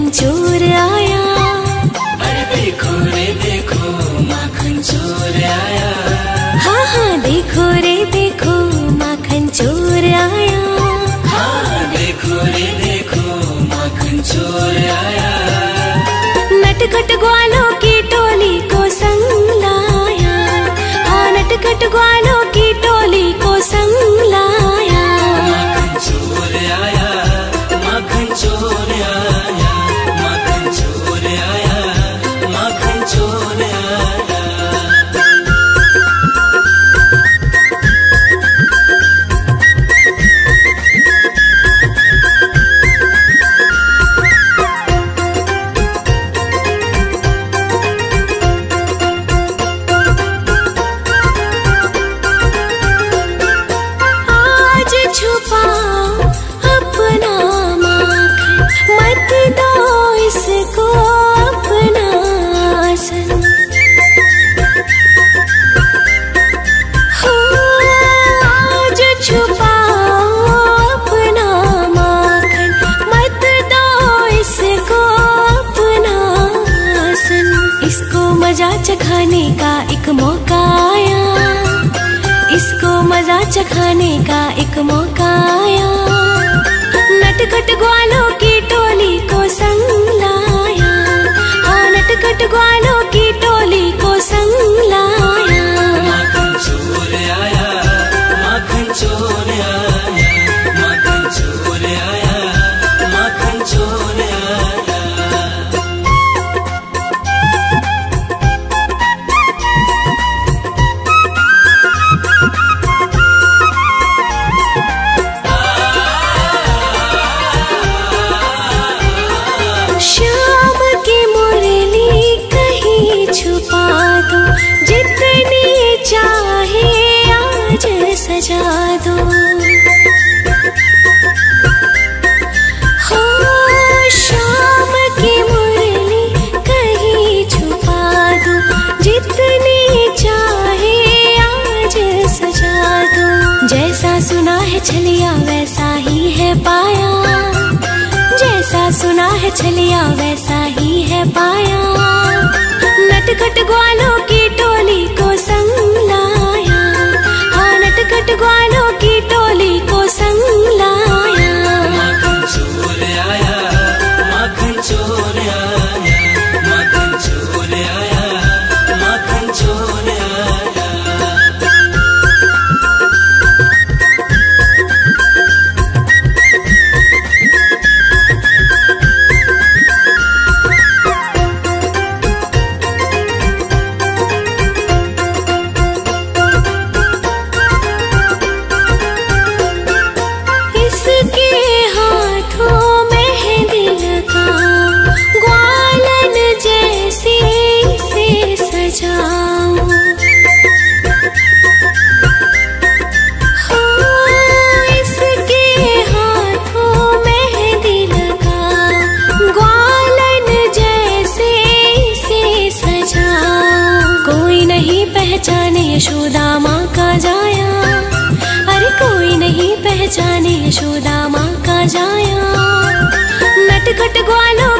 माखन चोर आया। अरे देखो रे देखो माखन चोर आया। हाँ हाँ देखो रे देखो माखन चोर आया। हाँ देखो रे देखो माखन चोर आया। नट नटखट ग्वालो चखाने का एक मौका आया। इसको मज़ा चखाने का एक मौका आया। नटखट गुआ वैसा ही है पाया। जैसा सुना है छलिया वैसा ही है पाया। नटखट ग्वा यशोदा माँ का जाया। अरे कोई नहीं पहचाने यशोदा माँ का जाया। नटखट ग्वालों